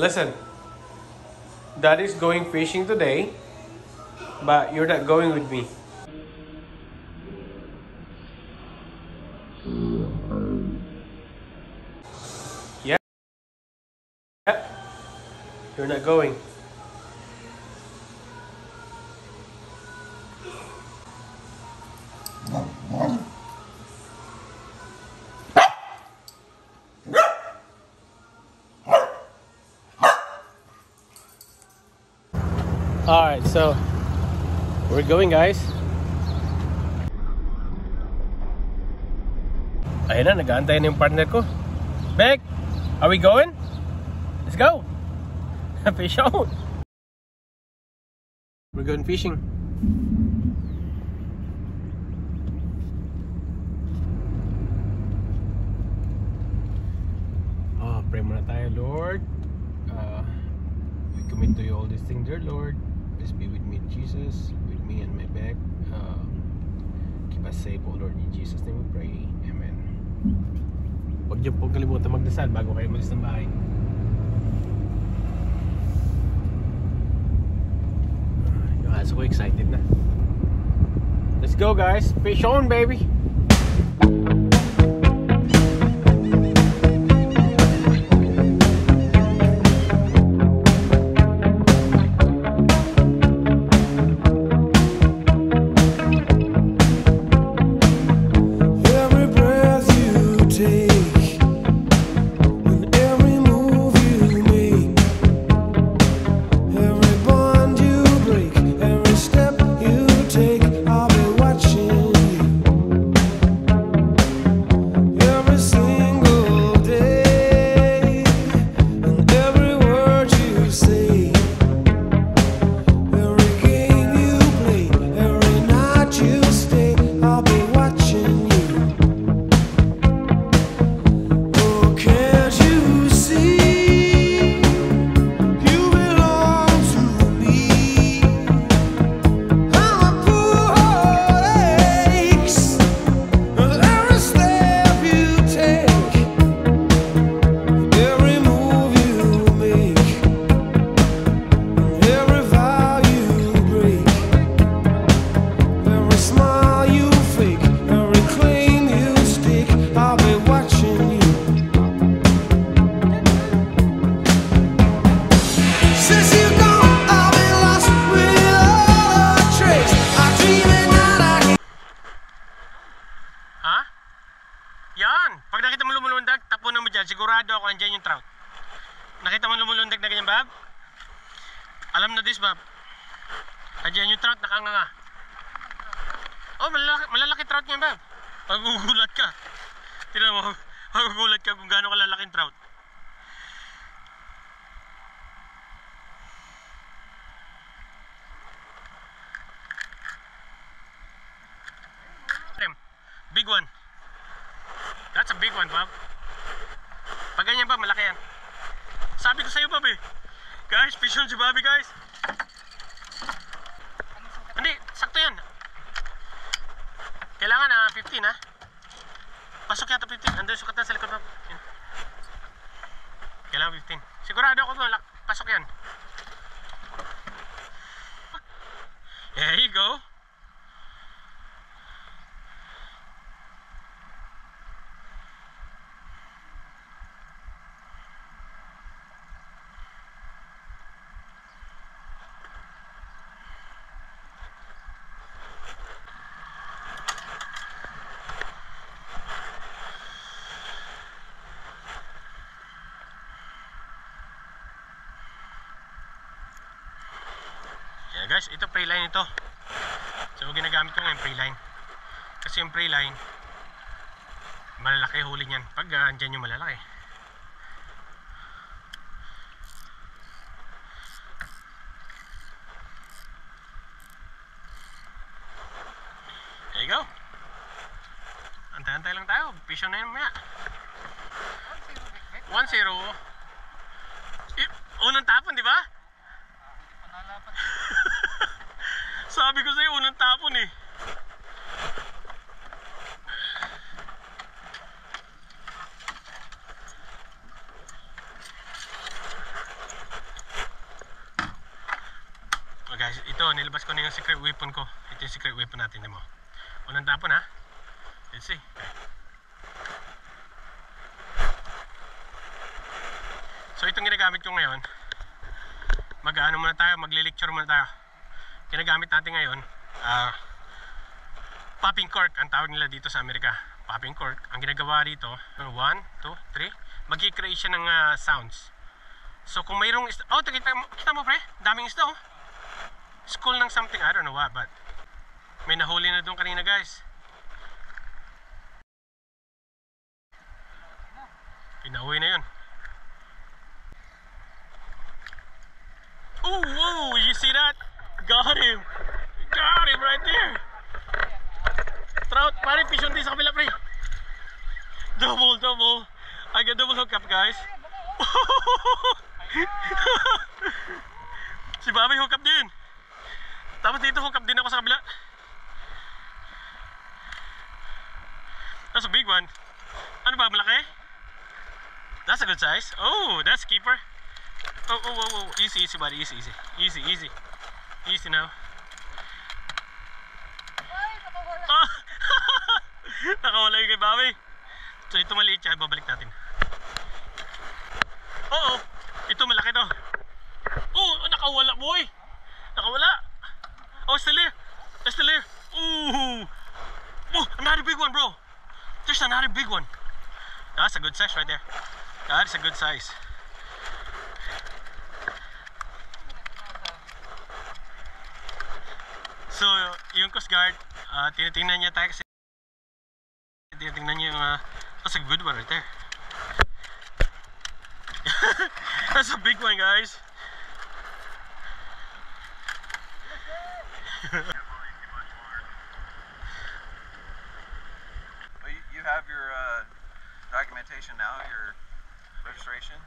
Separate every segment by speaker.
Speaker 1: Listen, Daddy's going fishing today, but you're not going with me. Yeah. You're not going. Going guys. Ayun na, nag-aantay partner ko. Beck, are we going? Let's go! Fish out! We're going fishing. Oh, pray muna tayo, Lord. Uh, we commit to you all these things, dear Lord. Please be with me, Jesus, with me and my back. Uh, keep us safe, O Lord. In Jesus' name we pray. Amen. Huwag niyo pong kalimutan magdasal bago kayo malis ng bahay. Yung aso ko excited na. Let's go guys. Fish on baby. Magugulat ka. Tignan mo, magugulat ka kung gaano kalalaking trout. Big one. That's a big one, Bob. Pag ganyan ba, malaki yan. Sabi ko sa'yo, Bob eh. Guys, fish on si Bobby, guys. Hindi, sakto yan. Kailangan na 15, ha? Pasok yata 15. Andun yung sukat na sa likod, Bob. Yan. Kailangan 15. Sigurado ako doon, pasok yan. There you go. Yeah guys, ito pre line ito. So ginagamit ko ngayon pre line. Kasi yung pre line malalaki huli niyan pag uh, andyan yung malalaki. There you go. Antay-antay lang tayo. Fish on na yun maya. 1-0. Eh, unang tapon, di ba? Sabi ko sa'yo, unang tapon eh. Ito, nilabas ko na yung secret weapon ko. Ito yung secret weapon natin, mo. Unang tapon ha. Let's see. So itong ginagamit ko ngayon, mag-ano muna tayo, magli-lecture muna tayo. Ginagamit natin ngayon, ah, popping cork ang tawag nila dito sa Amerika. Popping cork. Ang ginagawa dito, 1, 2, 3, mag-create siya ng ah, sounds. So kung mayroong oh, kita, kita mo pre, daming isda oh. School ng something, I don't know what, but may nahuli na doon kanina guys. Pinauwi na yun. Oh, whoa, you see that? Got him. Got him right there. Trout, pare, fish on sa kabila, pre. Double, double. I got double hookup, guys. si Bobby hookup din. Tapos dito hookup din ako sa kabila. That's a big one. Ano ba, malaki? That's a good size. Oh, that's keeper. Oh, oh, oh, oh. Easy, easy, buddy. Easy, easy. Easy, easy. Easy now. Ah! Nakawala yung kay Bobby. So, ito maliit siya. Babalik natin. Oo. Ito malaki to. Oh, nakawala, boy. Nakawala. Oh, it's still there. It's still there. Ooh. Oh, another big one, bro. There's another big one. That's a good size right there. That is a good size. So, yung Coast Guard, uh, tinitingnan niya tayo kasi tinitingnan niya yung, uh, that's a good one right there. that's a big one, guys.
Speaker 2: Well, you, you have your uh, documentation now, your registration.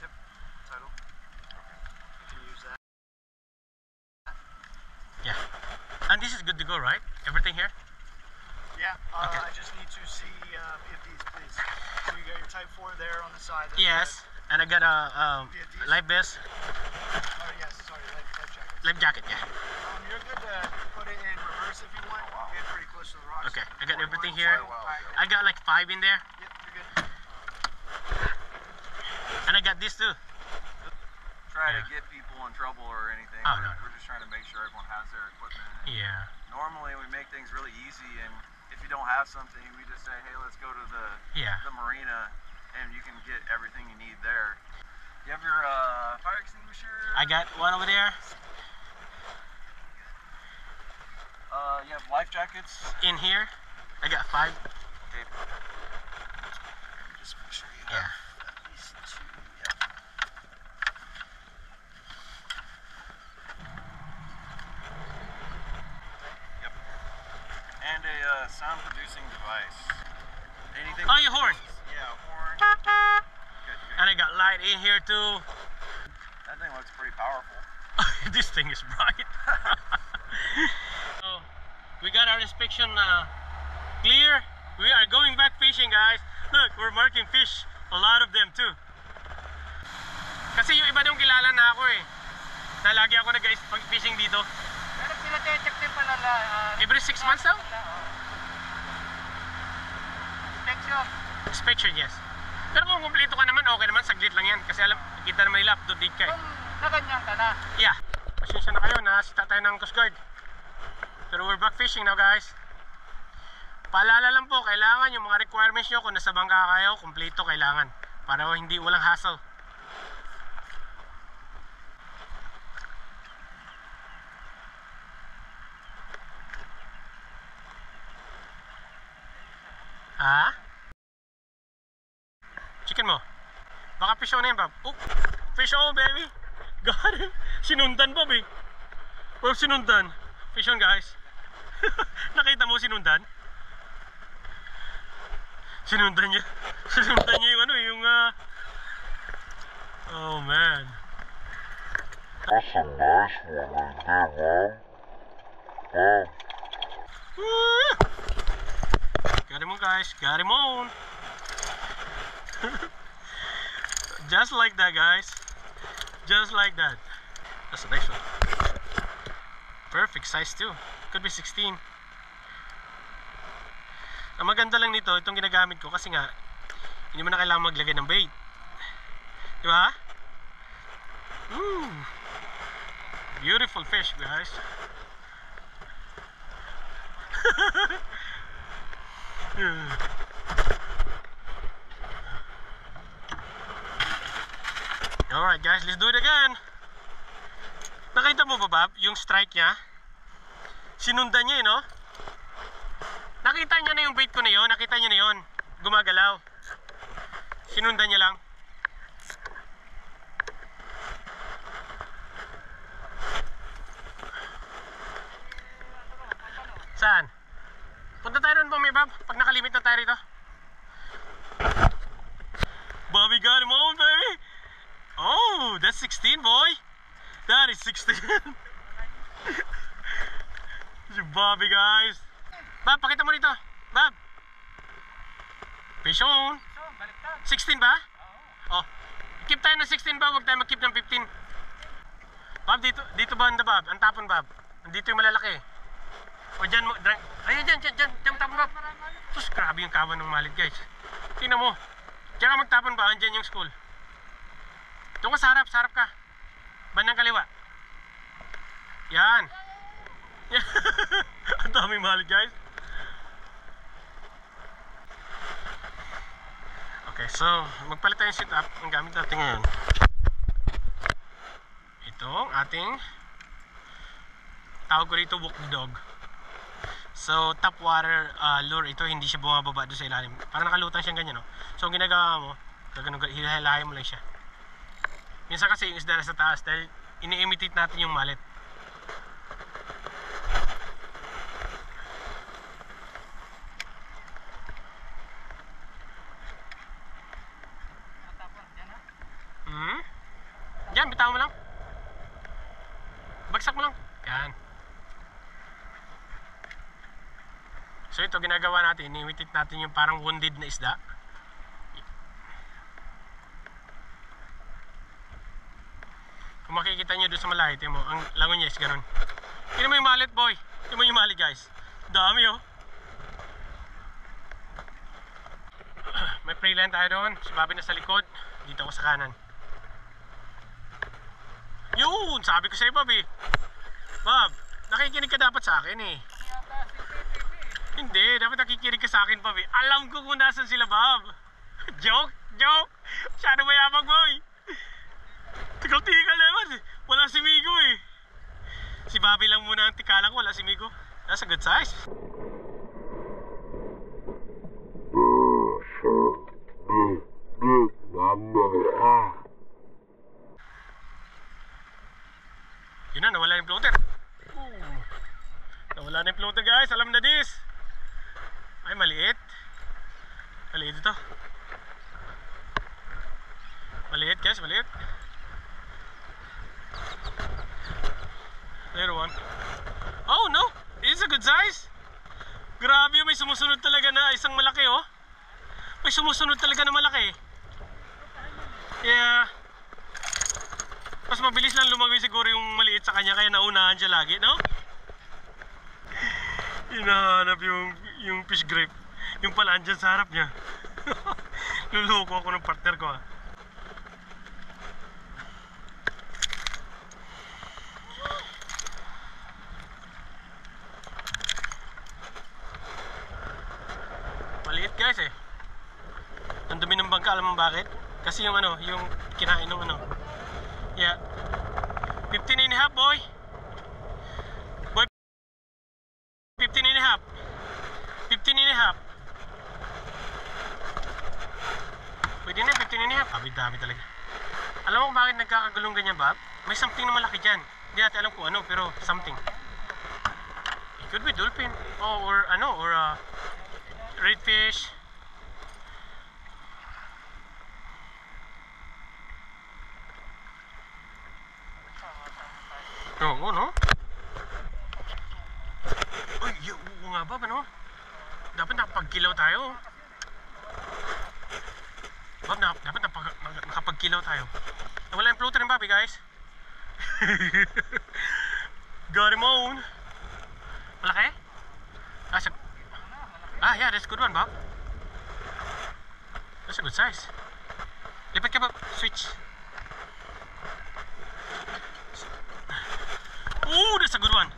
Speaker 2: Yep. Title. Can you can use that?
Speaker 1: Yeah. And this is good to go, right? Everything here?
Speaker 3: Yeah, uh,
Speaker 1: Okay.
Speaker 3: I just need to see uh, PFDs, please. So you got your Type 4 there on the side. that's
Speaker 1: Yes. And I got a um, life vest.
Speaker 3: Oh, yes, sorry, life, life jacket.
Speaker 1: life jacket, yeah.
Speaker 3: Um, you're good to put it in reverse if you want. Get pretty close to the rocks.
Speaker 1: Okay, I got everything
Speaker 3: Quite
Speaker 1: here.
Speaker 3: a while.
Speaker 1: I got like five in there,
Speaker 3: Yep, you're good.
Speaker 1: and I got this too.
Speaker 2: Try
Speaker 1: Yeah.
Speaker 2: to get people in trouble or anything.
Speaker 1: Oh,
Speaker 2: we're,
Speaker 1: no, no.
Speaker 2: we're just trying to make sure everyone has their equipment.
Speaker 1: Yeah.
Speaker 2: Normally, we make things really easy, and if you don't have something, we just say, "Hey, let's go to the
Speaker 1: Yeah.
Speaker 2: the marina, and you can get everything you need there." You have your uh, fire extinguisher.
Speaker 1: I got one over there
Speaker 2: Uh, you have life jackets.
Speaker 1: in here. I got five.
Speaker 2: Okay.
Speaker 3: Just make sure you
Speaker 1: Yeah.
Speaker 3: have at least two. Yeah.
Speaker 2: And a uh, sound producing device. Anything?
Speaker 1: Oh, your horn.
Speaker 2: Yeah, a horn. Good, good.
Speaker 1: And I got light in here too.
Speaker 2: That thing looks pretty powerful.
Speaker 1: this thing is bright. so, we got our inspection uh, clear. We are going back fishing, guys. Look, we're marking fish. A lot of them too. Kasi yung iba nung kilala na ako eh. Na lagi ako nag-fishing dito.
Speaker 4: Pero pinacheck din pala la, uh,
Speaker 1: Every six months daw?
Speaker 4: Inspection,
Speaker 1: yes. Pero kung kumpleto ka naman, okay naman. Saglit lang yan. Kasi alam, kita naman nila, up to date ka eh.
Speaker 4: Kung naganyan ka na,
Speaker 1: Yeah. Pasensya na kayo, nasita tayo ng Coast Guard. Pero we're back fishing now, guys. Paalala lang po, kailangan yung mga requirements nyo kung nasa bangka kayo, kumpleto kailangan. Para hindi walang hassle. Ha? Chicken mo. Baka fish on yan, Bob. Oh, fish on, baby. Got him. Sinundan, Bob, eh. Bob, sinundan. Fish on, guys. Nakita mo sinundan? Sinundan niya. Sinundan niya yung ano, yung, ah... Oh, man.
Speaker 5: That's a nice one right there, Mom. Mom.
Speaker 1: Woo! Garimon guys, Garimon. Just like that guys. Just like that. That's the next one. Perfect size too. Could be 16. Ang maganda lang nito, itong ginagamit ko kasi nga hindi mo na kailangan maglagay ng bait. Di ba? Mm. Beautiful fish, guys. Alright guys, let's do it again. Nakita mo ba, Bob, yung strike niya? Sinundan niya eh, no? Nakita niya na yung bait ko na yun, nakita niya na yun. Gumagalaw. Sinundan niya lang. Saan? Punta tayo doon, Bumi Bob, pag nakalimit na tayo rito. Bobby got him on, baby! Oh, that's 16, boy! That is 16! si Bobby, guys! Bob, pakita mo rito! Bob! Fish on! 16 ba? Oh. Keep tayo ng 16 ba? Huwag tayo mag-keep ng 15. Bob, dito, dito ba ang Bob? Ang tapon, Bob. Dito yung malalaki. O dyan mo, dyan, ayun dyan, dyan, dyan, dyan tapon, Bob. Sus, grabe yung kawan ng malit, guys. Tingnan mo. Diyan ka magtapon ba? Andyan yung school. Doon ka sa harap, sa harap ka. Bandang kaliwa. Yan. Yan. ang daming malit, guys. Okay, so magpalit tayo ng setup. Ang gamit natin ngayon. Ito ang ating tawag ko rito walk the dog. So top water uh, lure ito hindi siya bumababa doon sa ilalim. Parang nakalutang siyang ganyan, no? So ang ginagawa mo, gagano hilahilahin mo lang siya. Minsan kasi yung isda sa taas dahil ini-imitate natin yung mallet. Hmm? Yan, bitaw mo lang. Bagsak mo lang. Yan. So ito ginagawa natin, ini-imitate natin yung parang wounded na isda. Kung makikita nyo doon sa tingnan mo, ang langon niya is ganun. Tingnan mo yung mallet, boy. Tingnan mo yung mallet, guys. Dami, oh. May prey line tayo doon. Si Bobby nasa likod. Dito ako sa kanan. Yun! Sabi ko sa'yo, Bobby. Bob, nakikinig ka dapat sa akin, eh. Hindi, dapat nakikinig ka sa akin, Bobby. Alam ko kung nasan sila, Bob. joke, joke. Masyado mayabang, boy. Tigal-tigal naman eh. Wala si Migo eh. Si Bobby lang muna ang tikalan ko, wala si Migo. That's a good size. Yun na, nawala yung floater. Ooh. Nawala na yung floater guys, alam na this. Ay, maliit. Maliit ito. Maliit guys, maliit. There one. Oh no, it's a good size. Grabe, may sumusunod talaga na isang malaki oh. May sumusunod talaga na malaki. Yeah. Mas mabilis lang lumagoy siguro yung maliit sa kanya kaya naunahan siya lagi, no? Hinahanap yung, yung fish grape. Yung pala andyan sa harap niya. Luloko ako ng partner ko ah. Maliit guys eh. Ang dumi ng bangka, alam mo bakit? Kasi yung ano, yung kinain ng ano. Yeah. 15 and a half. Boy, 15 and a half. 15 and a half. Pwede na, 15 and a half. Dami dami talaga. Alam mo kung nagkakagulong ganyan, Bob? May something na malaki dyan. Hindi natin alam kung ano, pero something. It could be dolphin. Oh, or ano, or uh, redfish. Oo, no? Uy, oo nga ba, ano? Dapat nakapagkilaw tayo. Bob, dapat nakapagkilaw tayo. Wala yung floater ng Bobby, guys. Got him on. Malaki? Ah, sa... ah, yeah, that's a good one, Bob. That's a good size. Lipat ka, Bob. Switch. Ooh, that's a good one.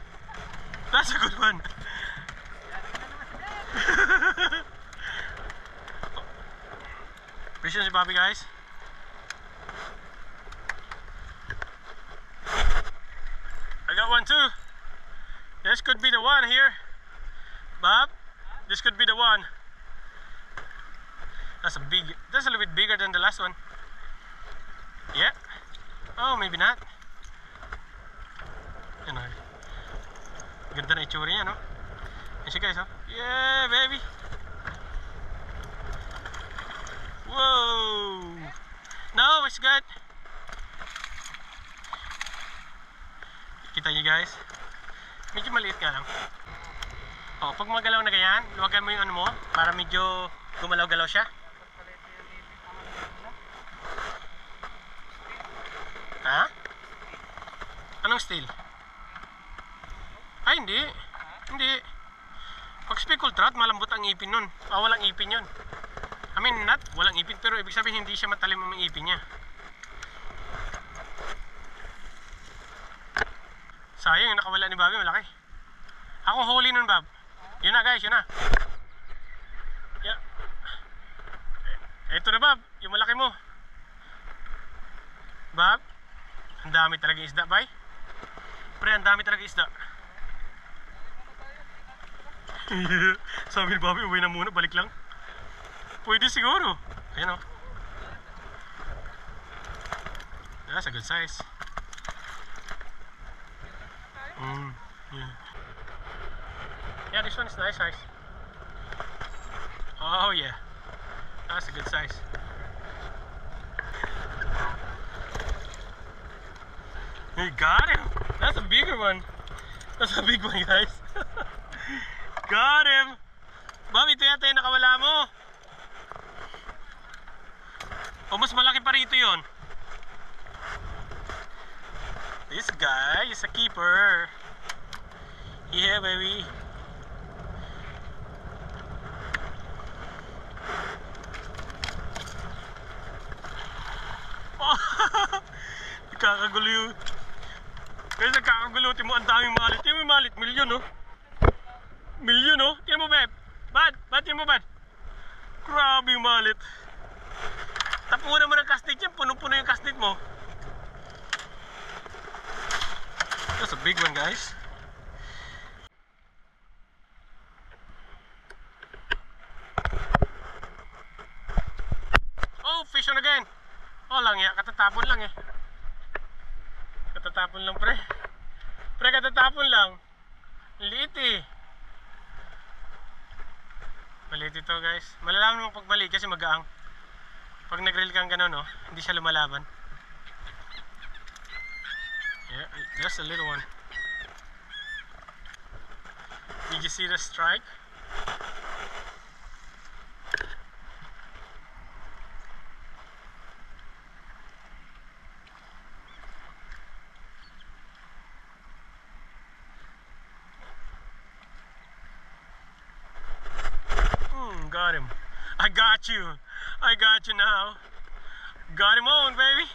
Speaker 1: That's a good one. Vision si Bobby, guys. Got one too. This could be the one here. Bob, this could be the one. That's a big, that's a little bit bigger than the last one. Yeah. Oh, maybe not. Yan o. Ganda na itsura niya, no? Yan siya, guys, oh. Yeah, baby. Whoa. No, it's good. Kita niyo, guys. Medyo maliit nga lang. Oh, pag magalaw na ganyan, luwagan mo yung ano mo para medyo gumalaw-galaw siya. Ha? Anong steel? Ay, hindi. Hindi. Pag speckled trout, malambot ang ipin nun. Ah, walang ipin yun. I mean, not walang ipin, pero ibig sabihin hindi siya matalim ang ipin niya. Sayang, yung nakawala ni Bobby, malaki. Ako huli nun, Bob. Yun na, guys, yun na. Yeah. Ito na, Bob. Yung malaki mo. Bob, ang dami talaga isda, bay. Pre, ang dami talaga isda. Sabi ni Bobby, uwi na muna, balik lang. Pwede siguro. Ayan o. That's a good size. Mm, yeah. Yeah, this one is nice size. Oh yeah. That's a good size. You got him. That's a bigger one. That's a big one, guys. got him. Bobby, ito yata yung nakawala mo. O mas malaki pa rito yon. This guy is a keeper. Yeah, baby. Nakakagulo yun. Guys, nakakagulo. Timo, ang daming malit. Timo yung malit. Milyon, oh. Milyon, oh. Tingnan mo, Beb. Bad. Bad, tingnan mo, bad. Grabe yung malit. Tapunan mo ng kastit yan. Punong-puno yung kastit mo. That's a big one, guys. Oh, fish on again. Oh, lang ya. Katatapon lang eh. Katatapon lang, pre. Pre, katatapon lang. Ang Liit eh. Maliit ito, guys. Malalaman mo pagbalik kasi magaang. Pag nag-reel kang gano'n, no, hindi siya lumalaban. Yeah, that's a little one. Did you see the strike? Mm, got him. I got you. I got you now. Got him on, baby.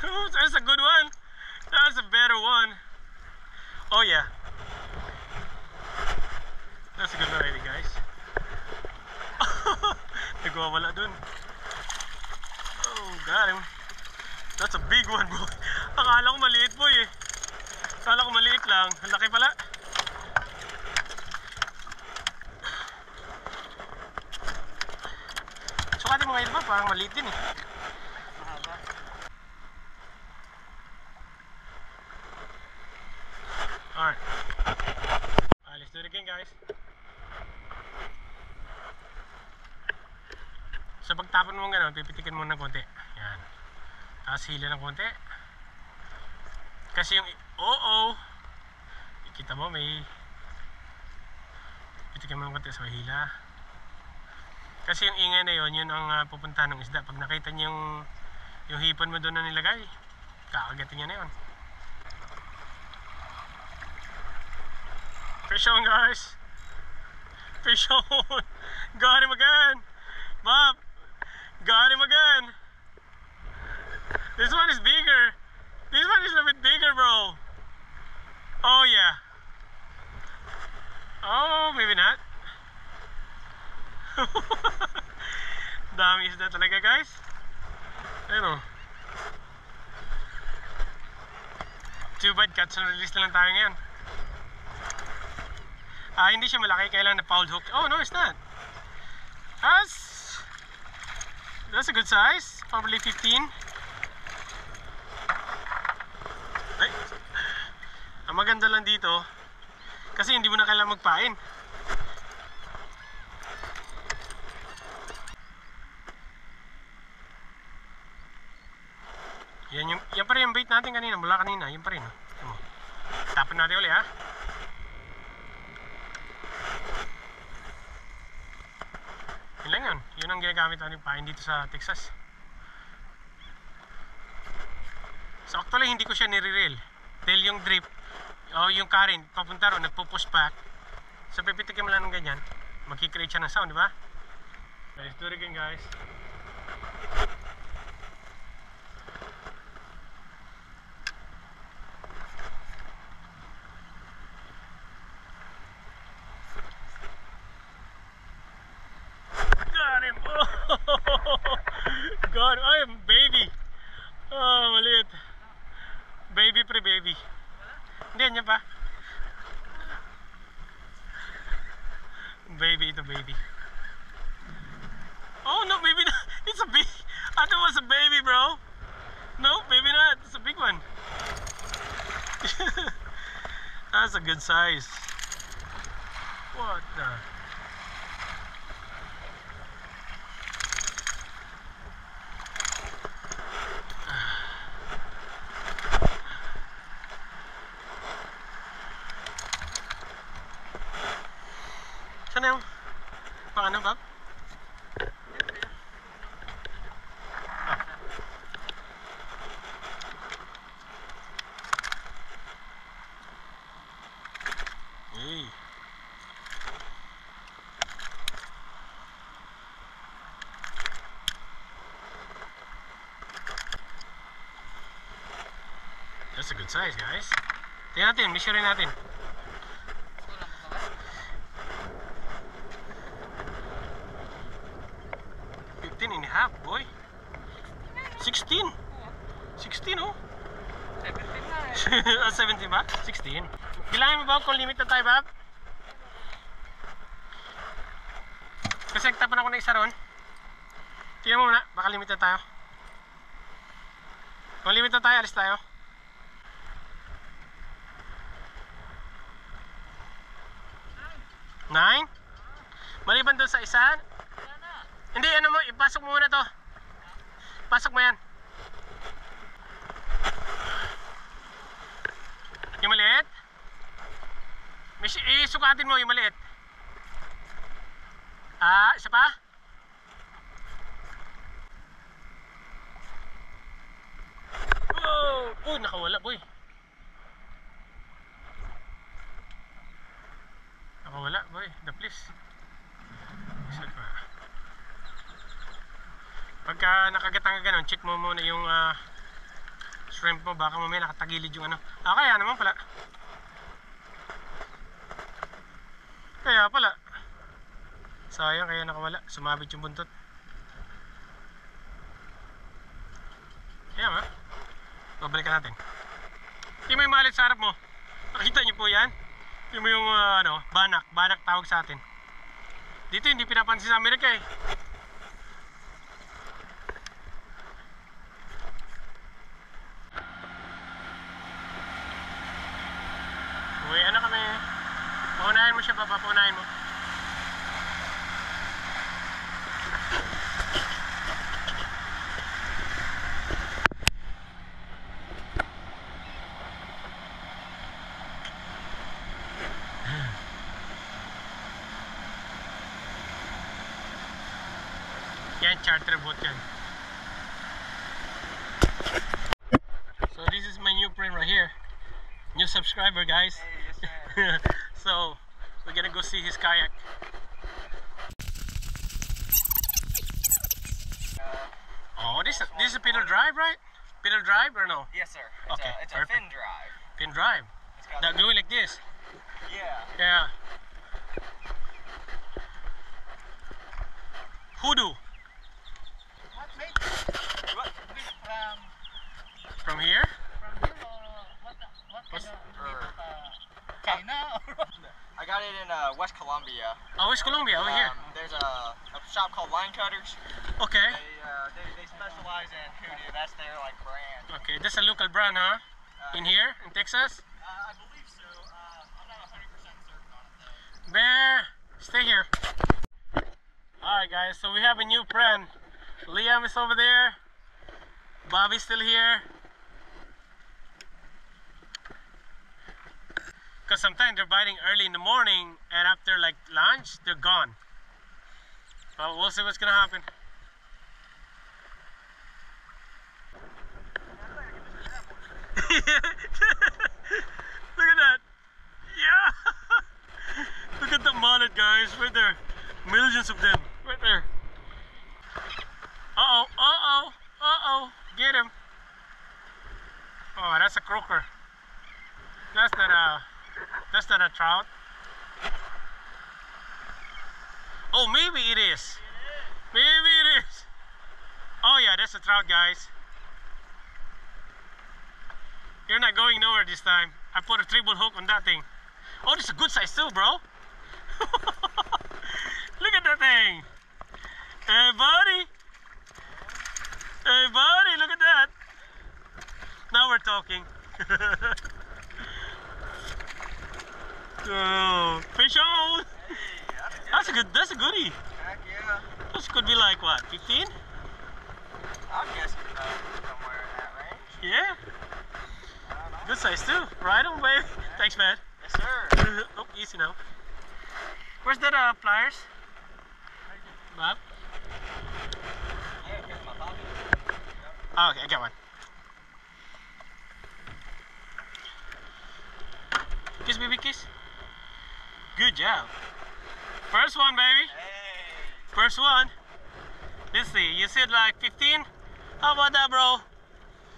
Speaker 1: That's a good one. That's a better one. Oh yeah. That's a good already, guys. Nagwawala dun. Oh, got him. That's a big one, bro. Akala ko maliit, boy, eh. Akala ko maliit lang. Ang laki pala. Sukatin mo ngayon ba? Parang maliit din, eh. Alright. Uh, let's do it again, guys. Sa pagtapon pipitikin mo ng konti. Yan. Tapos hila ng konti. Kasi yung, oo, oh, kita mo may Pitikin mo ng konti sa hila. Kasi yung ingay na yon, yun ang uh, pupuntahan ng isda. Pag nakita niyo yung, yung hipon mo doon na nilagay, kakagatin niya na yun. Fish on guys! Fish on! Got him again! Bob! Got him again! This one is bigger! This one is a bit bigger bro! Oh yeah! Oh, maybe not. Dami isda talaga guys. Ayun oh. Too bad catch and release na lang tayo ngayon. Ah, hindi siya malaki. Kailangan na foul hook. Oh, no, it's not. That's... That's a good size. Probably 15. Ay. Ang maganda lang dito, kasi hindi mo na kailangan magpain. Yan, yung, yan pa rin yung bait natin kanina, mula kanina, yan pa rin. Oh. Tapon natin ulit ha. Yun ang ginagamit natin pain dito sa Texas. So actually hindi ko siya nire-reel. Dahil yung drip, o yung current, papunta ron, nagpo-push back. So pipitikin mo lang ng ganyan, magkikreate siya ng sound, di ba? Let's do it again guys. Baby, ito baby. Oh no, baby not. It's a big. I thought it was a baby, bro. No, baby not. It's a big one. That's a good size. What the? That's a good size, guys. Tingnan natin, measure natin. Fifteen and a half, boy. Sixteen. Sixteen, oh.
Speaker 4: 17 na eh.
Speaker 1: 17 ba? 16. Bilangin mo ba kung limit na tayo, Bob? Kasi nagtapan ako ng isa ron. Tingnan mo muna, baka limit na tayo. Kung limit na tayo, alis tayo. Maliban doon sa isa? Hindi, ano mo, ipasok mo muna to. Pasok mo yan. Yung maliit? Isukatin mo yung maliit. Ah, isa pa? Oh, oh, nakawala, boy. Nakawala, boy. The please. Isa pa. Pagka nakagatang ka ganun, check mo muna yung ah, shrimp mo. Baka mamaya nakatagilid yung ano. Ah, kaya naman pala. Kaya pala. Sayang, kaya nakawala. Sumabit yung buntot. Kaya nga. Babalikan natin. Tingnan mo yung malit sa harap mo. Nakita niyo po yan? Tingnan mo yung ah, ano, banak. Banak tawag sa atin. Dito hindi pinapansin sa Amerika eh. Yan, charter boat yan. So this is my new friend right here. New subscriber, guys. so we're gonna go see his kayak. Oh, this this is a pedal drive, right? Pedal drive or no?
Speaker 2: Yes, sir. It's
Speaker 1: Okay,
Speaker 2: a, it's
Speaker 1: perfect.
Speaker 2: a fin drive.
Speaker 1: Pin drive. That going like this.
Speaker 2: yeah.
Speaker 1: Yeah. Hoodoo.
Speaker 3: What mate?
Speaker 2: What?
Speaker 3: From
Speaker 1: From here?
Speaker 3: from here what? the- What kind
Speaker 1: What's-
Speaker 3: of
Speaker 2: or-
Speaker 3: uh, China?
Speaker 2: I got it in uh, West Columbia.
Speaker 1: Oh, it's Colombia over here.
Speaker 2: Um, there's a, a shop called Line Cutters.
Speaker 1: Okay.
Speaker 2: They, uh, they, they specialize in hoodoo. That's their like brand.
Speaker 1: Okay, that's a local brand, huh?
Speaker 2: Uh,
Speaker 1: In here, in Texas?
Speaker 2: Uh, I believe so. Uh, I'm not 100% certain on it though.
Speaker 1: Bear, stay here. Alright guys, so we have a new friend. Liam is over there. Bobby's still here. Sometimes they're biting early in the morning and after like lunch, they're gone. But we'll see what's gonna happen. Look at that. Yeah. Look at the mullet, guys. Right there. Millions of them. Right there. Uh oh. Uh oh. Uh oh. Get him. Oh, that's a croaker. That's not a. That's not a trout. Oh, maybe it is. Maybe it is. Oh yeah, that's a trout, guys. You're not going nowhere this time. I put a triple hook on that thing. Oh, this is a good size too, bro. Look at that thing. Hey, buddy. Hey, buddy, look at that. Now we're talking. oh, fish on. That's a good. That's a goodie.
Speaker 2: Heck yeah.
Speaker 1: This could be like what, 15?
Speaker 2: I'm guessing uh, somewhere in that range.
Speaker 1: Yeah. Good size too. Right on, baby. Thanks, man.
Speaker 2: Yes, sir.
Speaker 1: oh, easy now. Where's that uh, pliers? Bob?
Speaker 2: Yeah, here's my.
Speaker 1: Oh, okay, I got one. Kiss, baby, kiss. Good job. First one, baby.
Speaker 2: Hey.
Speaker 1: First one. Let's see. You said like 15? How about that, bro?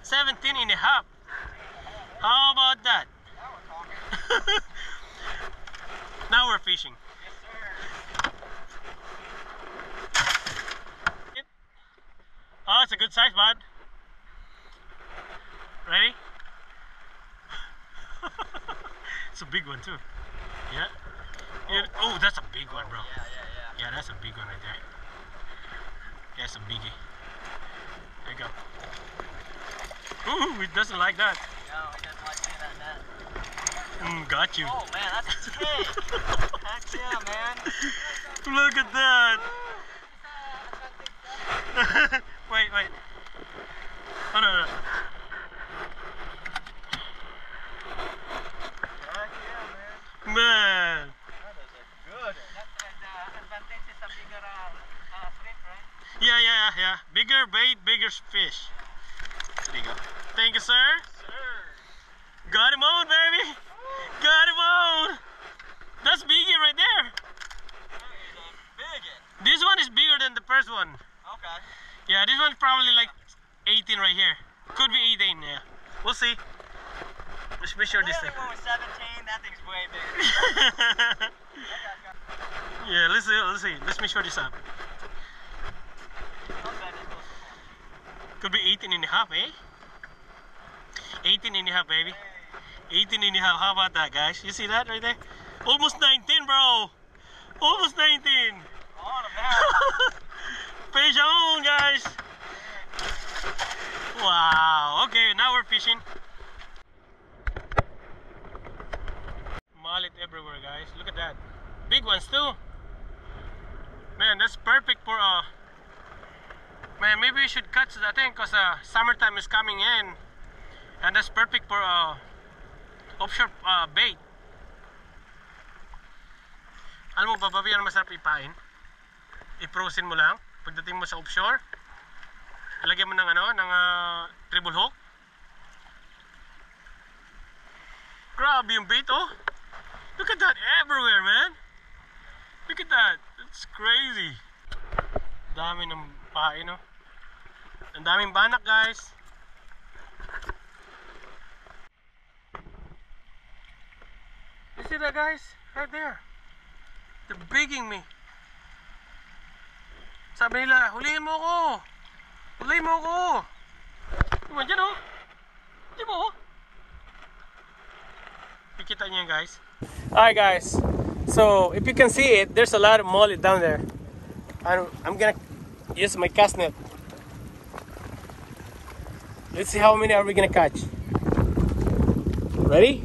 Speaker 1: 17 and a half. How about that?
Speaker 2: Now we're
Speaker 1: now we're fishing.
Speaker 2: Yes, sir.
Speaker 1: Oh, it's a good size, bud. Ready? it's a big one too. Yeah. Yeah. Oh, that's a big one, bro.
Speaker 2: Yeah, yeah,
Speaker 1: Yeah, that's a big one right there. Yeah, it's a biggie. There you go. Ooh, it doesn't like that.
Speaker 2: No, he doesn't like that net.
Speaker 1: Mm, got you.
Speaker 2: Oh, man, that's a tick. Heck yeah, man.
Speaker 1: Look at that. wait, wait. Oh, no, no.
Speaker 2: Heck yeah, man.
Speaker 1: Man.
Speaker 2: That is a good one.
Speaker 1: Yeah, yeah, Bigger bait, bigger fish. There you go. Thank you, sir.
Speaker 2: Sir.
Speaker 1: Got him on, baby. Got him on. That's biggie right there.
Speaker 2: That is a big one.
Speaker 1: This one is bigger than the first one.
Speaker 2: Okay.
Speaker 1: Yeah, this one's probably like 18 right here. Could be 18, yeah. We'll see. Let's be sure this thing.
Speaker 2: one was 17. That thing's way bigger.
Speaker 1: yeah, let's see, let's see. Let's make sure this up.
Speaker 2: I'll bet it's close to 20.
Speaker 1: Could be 18 and a half, eh? 18 and a half, baby. 18 and a half. How about that, guys? You see that right there? Almost 19, bro. Almost 19.
Speaker 2: On.
Speaker 1: Fish on, guys. Wow. Okay, now we're fishing. Mullet everywhere, guys. Look at that. Big ones too. Man, that's perfect for uh. Man, maybe we should catch that thing because uh, summertime is coming in, and that's perfect for uh offshore uh, bait. Alam mo ba, babi, ano masarap ipain? I-frozen mo lang. pagdating mo sa offshore. Lagyan mo ng ano, ng ah, treble hook. Grabe yung bait, oh. Look at that everywhere, man. Look at that. It's crazy. Dami ng pain, no? Ang daming banak, guys. You see that, guys? Right there. They're begging me. Sabi nila, hulihin mo ako. Hulihin mo ako. Di ba dyan, oh? Ba, oh? Kikita niyo guys. Alright, guys. So, if you can see it, there's a lot of mullet down there. I'm gonna use my cast net. Let's see how many are we gonna catch. Ready?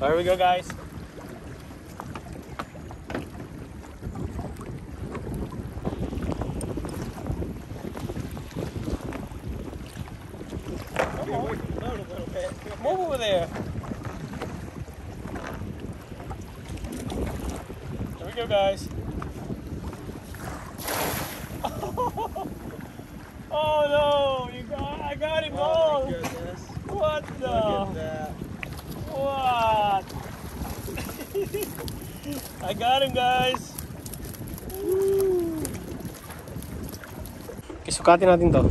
Speaker 1: There we go, guys. Move over there. There we go, guys. oh no! You got, I got him all.
Speaker 3: goodness.
Speaker 1: What the?
Speaker 3: that.
Speaker 1: What? I got him, guys. Woo. Okay, sukatin natin to.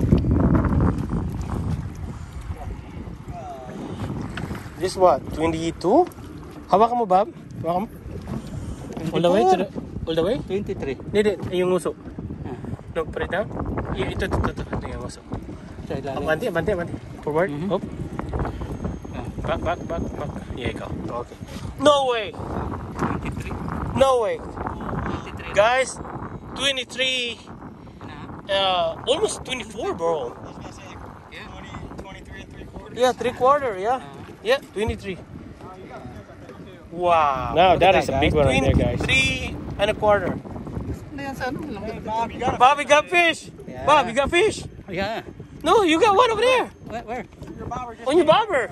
Speaker 1: This what? 22? Hawakan mo, Bob. Hawakan mo. All the way to the... All the way?
Speaker 4: 23.
Speaker 1: Hindi, hindi. Ay, yung nguso. Ah. No, put it down. Ito, ito, ito. Ito yung nguso.
Speaker 4: Sa ilalim.
Speaker 1: Ah, abante, abante, abante. Forward.
Speaker 4: Mhm.
Speaker 1: Up. Ah. Back, back, back, back. Yeah, ikaw. Okay. No way!
Speaker 4: 23.
Speaker 1: No way!
Speaker 4: 23.
Speaker 1: Guys, 23, uh, almost 24, bro.
Speaker 4: Yeah.
Speaker 3: 23 and 3 quarters.
Speaker 1: Yeah, three quarter, yeah. Yeah, 23. Wow. No, that is a big one right there, guys. Three and a quarter.
Speaker 4: Ano yan sa ano? Lambot.
Speaker 3: Bob, you got
Speaker 1: Bob, you got fish.
Speaker 4: Yeah.
Speaker 1: Bob, you got fish.
Speaker 4: Yeah.
Speaker 1: No, you got one over there
Speaker 4: Where? Where?
Speaker 3: your bobber just
Speaker 1: on your bobber.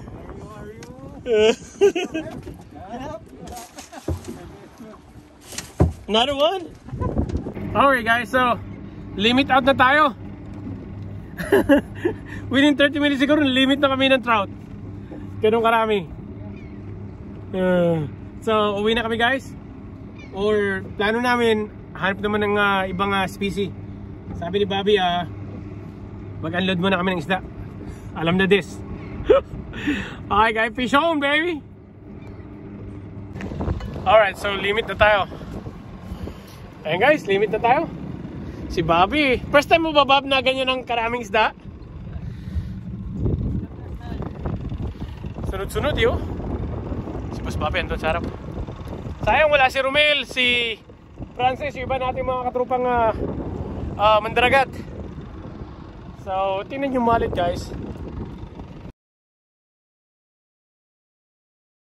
Speaker 1: Another one? Alright guys, so limit out na tayo. Within 30 minutes siguro, limit na kami ng trout. Ganun karami. Uh, so, uwi na kami guys. Or plano namin, hanap naman ng ah, ibang ah, species. Sabi ni Bobby, ah, mag-unload muna kami ng isda. Alam na this. okay guys, fish on baby! Alright, so limit na tayo. Ayan guys, limit na tayo. Si Bobby. First time mo ba Bob na ganyan ng karaming isda? Sunod-sunod yun. Si Boss Bobby andun sa harap. Sayang wala si Romel, si Francis, yung iba natin mga katrupang uh, mandaragat. So, tingnan yung mallet guys.